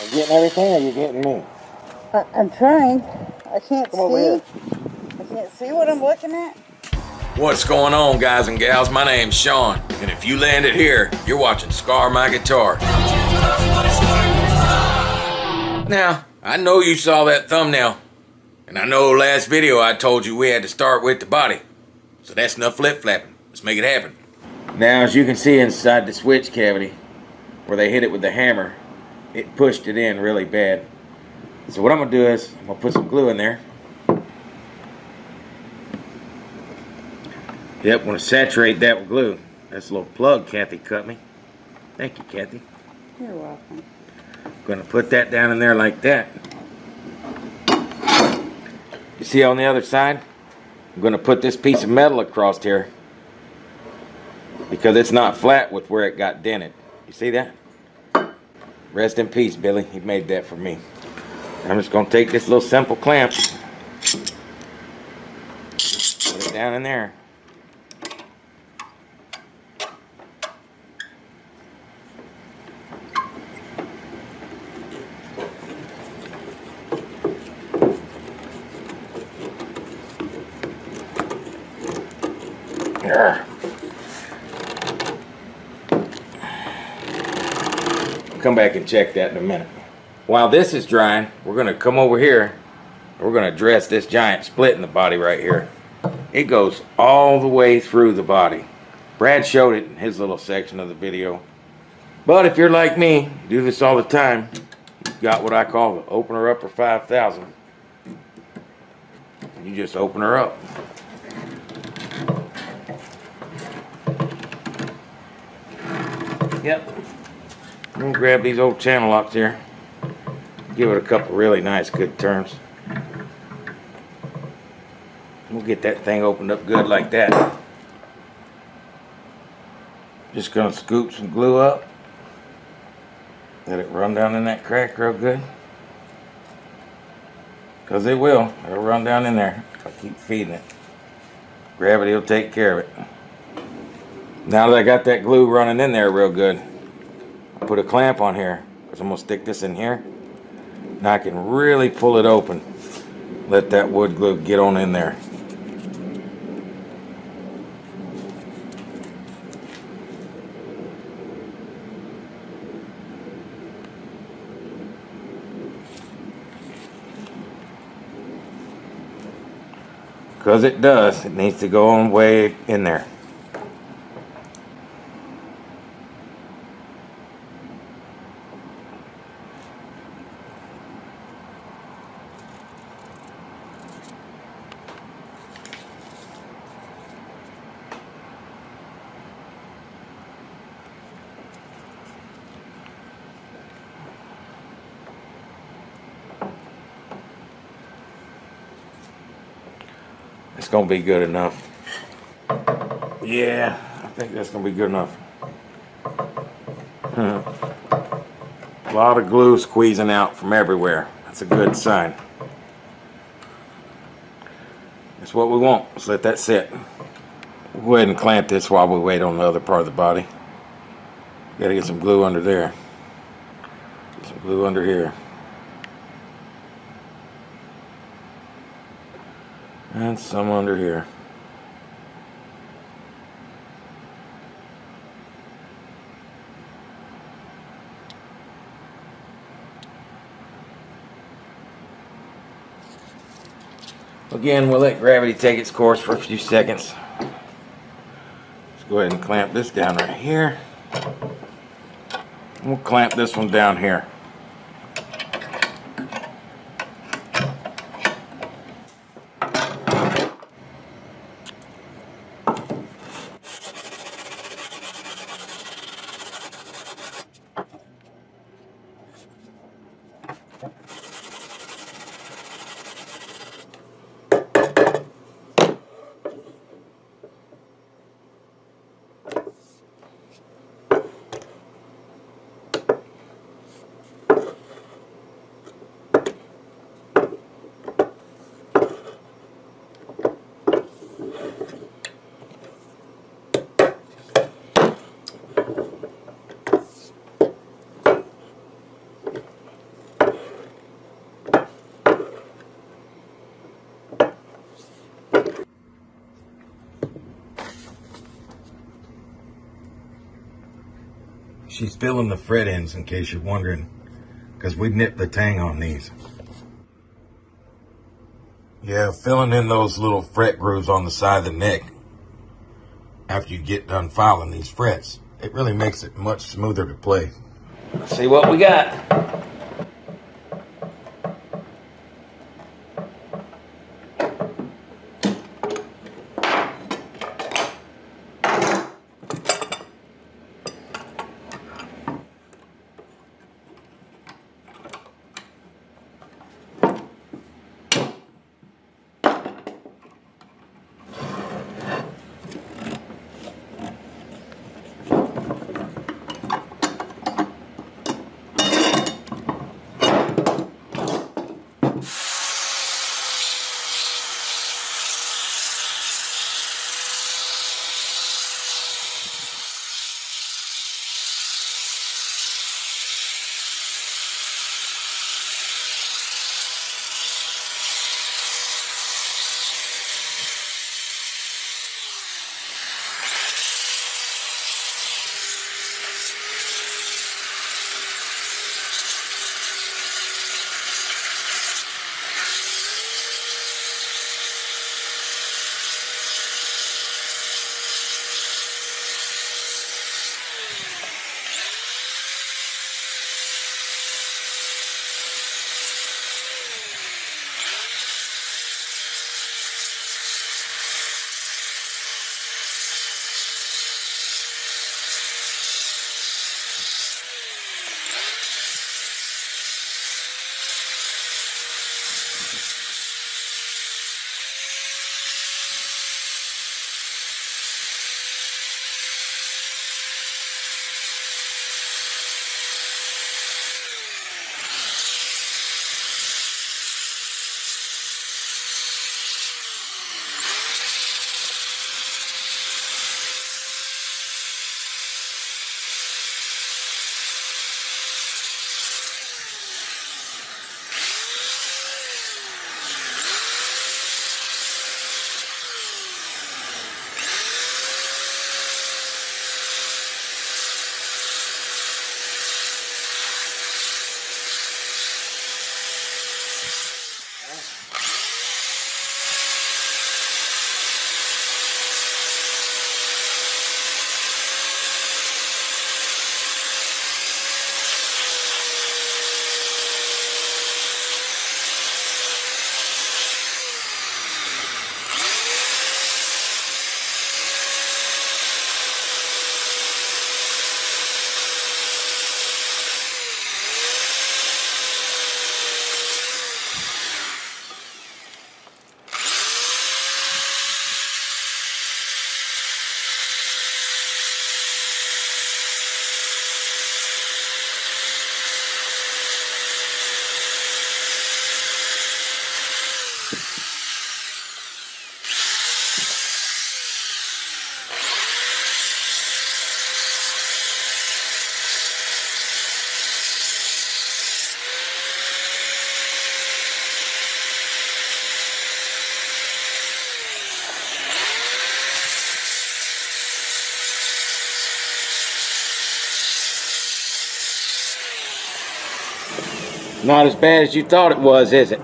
Are you getting everything or are you getting me? I, I'm trying. I can't Come over see. here. I can't see what I'm looking at. What's going on, guys and gals? My name's Sean, and if you landed here, you're watching Scar My Guitar. Now, I know you saw that thumbnail, and I know last video I told you we had to start with the body. So that's enough flip flapping. Let's make it happen. Now, as you can see inside the switch cavity, where they hit it with the hammer, it pushed it in really bad. So what I'm gonna do is, I'm gonna put some glue in there. Yep, I'm gonna saturate that with glue. That's a little plug Kathy cut me. Thank you, Kathy. You're welcome. Gonna put that down in there like that. You see on the other side? I'm gonna put this piece of metal across here because it's not flat with where it got dented. You see that? Rest in peace, Billy. He made that for me. I'm just gonna take this little simple clamp, put it down in. There. Come back and check that in a minute. While this is drying, we're gonna come over here. We're gonna dress this giant split in the body right here. It goes all the way through the body. Brad showed it in his little section of the video. But if you're like me, do this all the time, you've got what I call the opener upper 5000. You just open her up. Yep. I'm gonna grab these old channel locks here. Give it a couple really nice good turns. We'll get that thing opened up good like that. Just gonna scoop some glue up. Let it run down in that crack real good. Cause it will. It'll run down in there. I keep feeding it. Gravity will take care of it. Now that I got that glue running in there real good, put a clamp on here because I'm going to stick this in here. Now I can really pull it open. Let that wood glue get on in there. Because it does. It needs to go on way in there. Gonna be good enough. Yeah, I think that's gonna be good enough. A lot of glue squeezing out from everywhere. That's a good sign. That's what we want. Let's let that sit. We'll go ahead and clamp this while we wait on the other part of the body. Gotta get some glue under there. Get some glue under here. And some under here. Again, we'll let gravity take its course for a few seconds. Let's go ahead and clamp this down right here. We'll clamp this one down here. She's filling the fret ends in case you're wondering, because we nipped the tang on these. Yeah, filling in those little fret grooves on the side of the neck after you get done filing these frets, it really makes it much smoother to play. Let's see what we got. Not as bad as you thought it was, is it?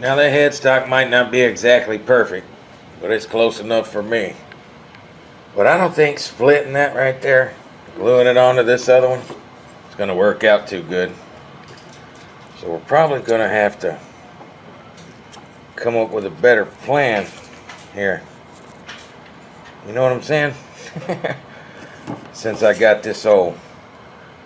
Now the headstock might not be exactly perfect, but it's close enough for me. But I don't think splitting that right there, gluing it onto this other one, is going to work out too good. So we're probably going to have to come up with a better plan here. You know what I'm saying? Since I got this old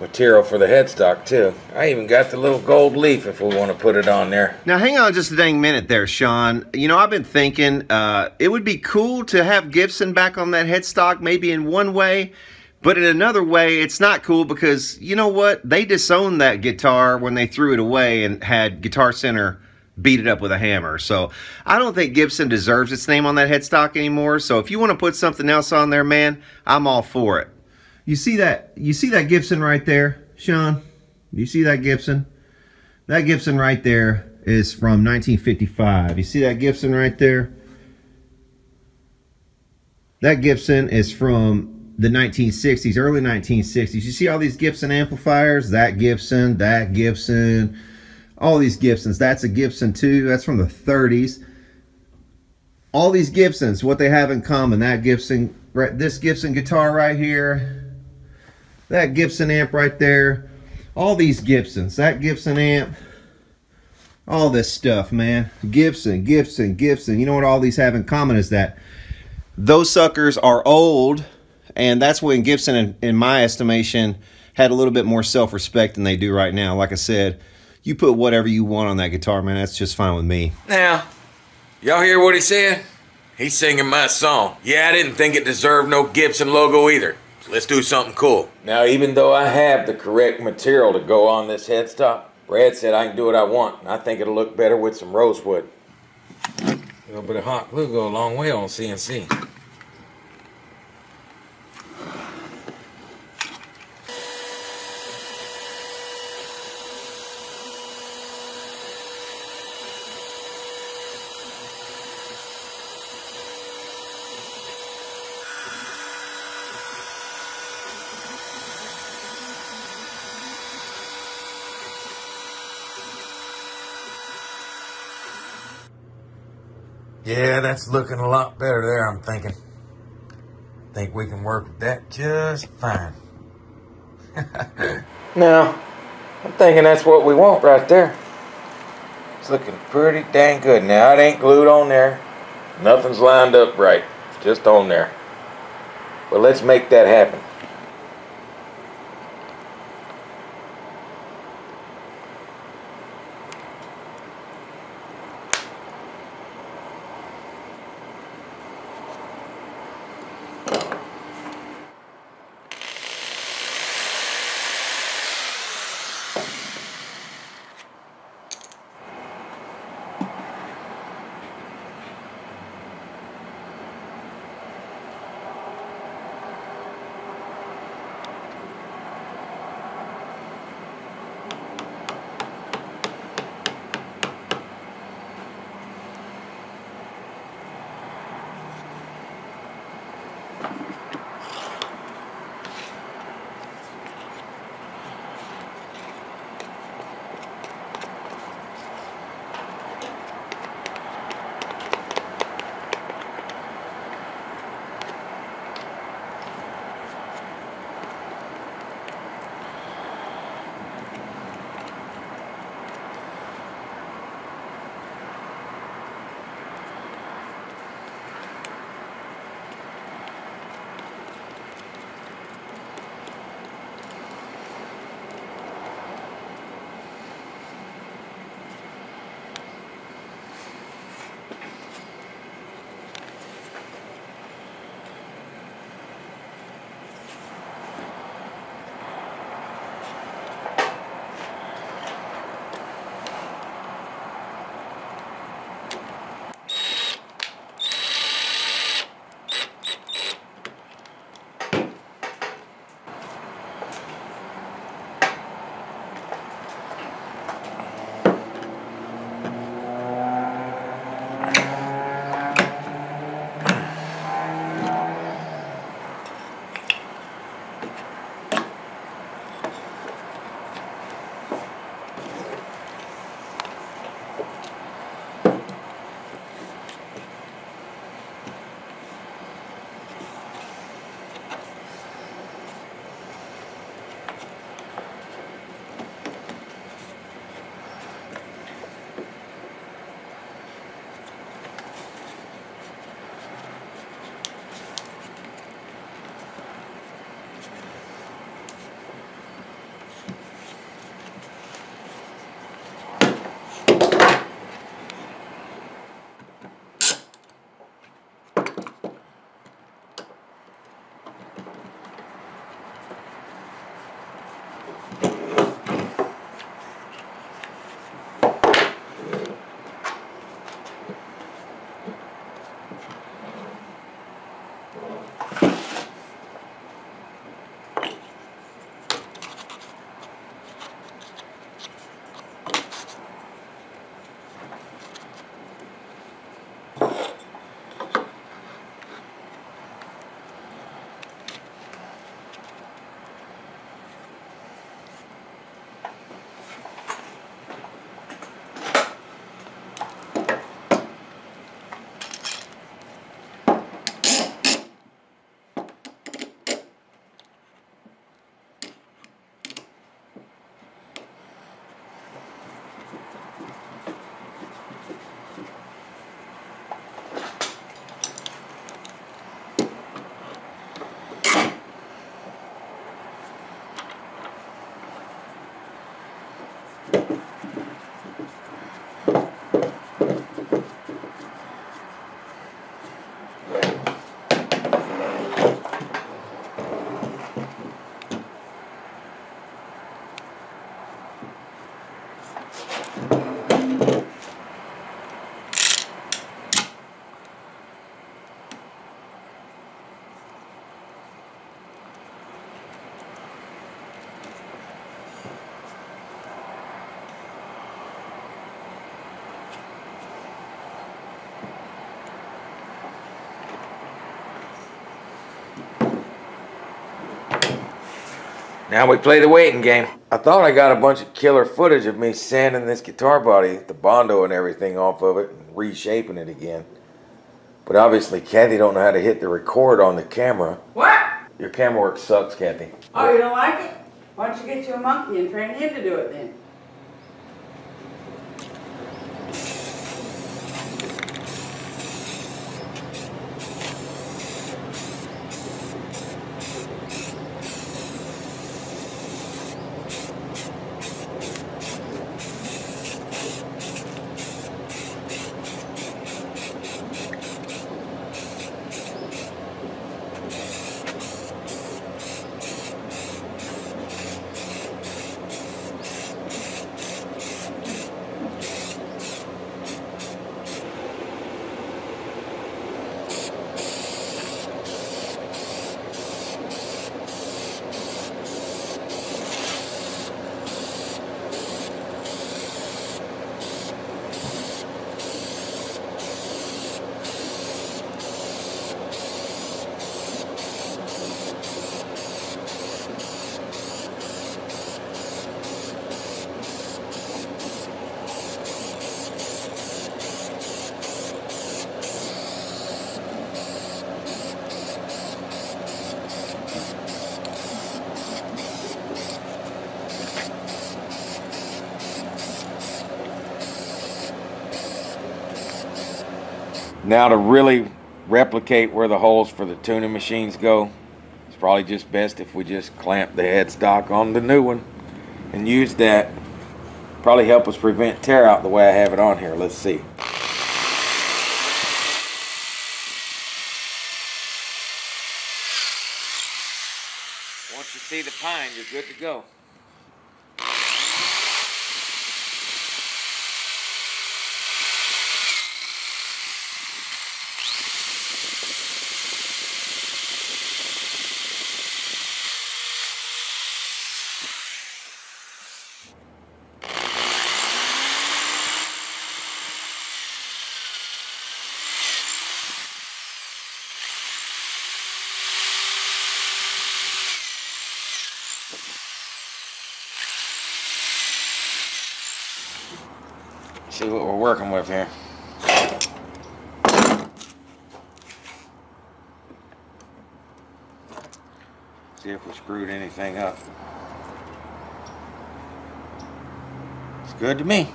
material for the headstock too. I even got the little gold leaf if we want to put it on there. Now, hang on just a dang minute there, Sean. You know, I've been thinking uh, it would be cool to have Gibson back on that headstock, maybe in one way, but in another way, it's not cool because, you know what? They disowned that guitar when they threw it away and had Guitar Center beat it up with a hammer. So I don't think Gibson deserves its name on that headstock anymore. So if you want to put something else on there, man, I'm all for it. You see that? You see that Gibson right there, Sean? You see that Gibson? That Gibson right there is from 1955. You see that Gibson right there? That Gibson is from the 1960s, early 1960s. You see all these Gibson amplifiers? That Gibson, that Gibson, all these Gibsons. That's a Gibson too. That's from the 30s. All these Gibsons, what they have in common, that Gibson, right, this Gibson guitar right here, that Gibson amp right there, all these Gibsons, that Gibson amp, all this stuff, man. Gibson, Gibson, Gibson. You know what all these have in common is that those suckers are old, and that's when Gibson, in, in my estimation, had a little bit more self-respect than they do right now. Like I said, you put whatever you want on that guitar, man. That's just fine with me. Now, y'all hear what he said? He's singing my song. Yeah, I didn't think it deserved no Gibson logo either. So let's do something cool. Now, even though I have the correct material to go on this headstock, Brad said I can do what I want, and I think it'll look better with some rosewood. A little bit of hot glue go a long way on CNC. Yeah, that's looking a lot better there, I'm thinking. Think we can work with that just fine. now, I'm thinking that's what we want right there. It's looking pretty dang good. Now, it ain't glued on there. Nothing's lined up right. It's just on there. But let's make that happen. Now we play the waiting game. I thought I got a bunch of killer footage of me sanding this guitar body, the Bondo and everything off of it, and reshaping it again. But obviously, Kathy don't know how to hit the record on the camera. What? Your camera work sucks, Kathy. Oh, you don't like it? Why don't you get you a monkey and train him to do it then? Now to really replicate where the holes for the tuning machines go, it's probably just best if we just clamp the headstock on the new one and use that. Probably help us prevent tear out the way I have it on here. Let's see. Once you see the pine, you're good to go. See what we're working with here. See if we screwed anything up. It's good to me.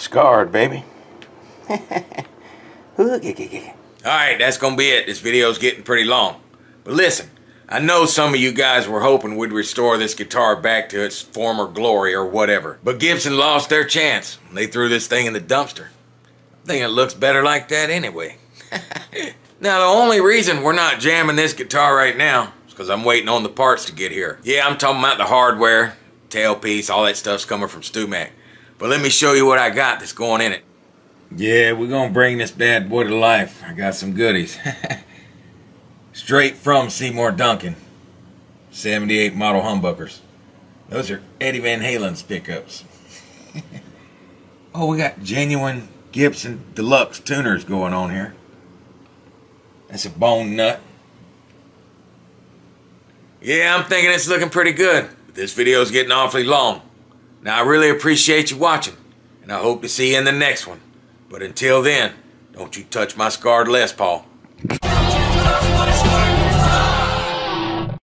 Scarred, baby. All right, that's gonna be it. This video's getting pretty long. But listen, I know some of you guys were hoping we'd restore this guitar back to its former glory or whatever. But Gibson lost their chance. They threw this thing in the dumpster. I think it looks better like that anyway. now, the only reason we're not jamming this guitar right now is because I'm waiting on the parts to get here. Yeah, I'm talking about the hardware, tailpiece, all that stuff's coming from StewMac. But let me show you what I got that's going in it. Yeah, we're gonna bring this bad boy to life. I got some goodies. Straight from Seymour Duncan. 78 model humbuckers. Those are Eddie Van Halen's pickups. oh, we got genuine Gibson Deluxe tuners going on here. That's a bone nut. Yeah, I'm thinking it's looking pretty good. But this video's getting awfully long. Now, I really appreciate you watching. And I hope to see you in the next one. But until then, don't you touch my scarred Les Paul.